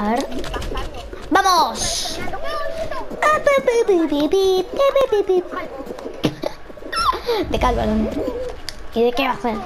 A ver. ¡Vamos! De calma, ¿Y de qué va a ser?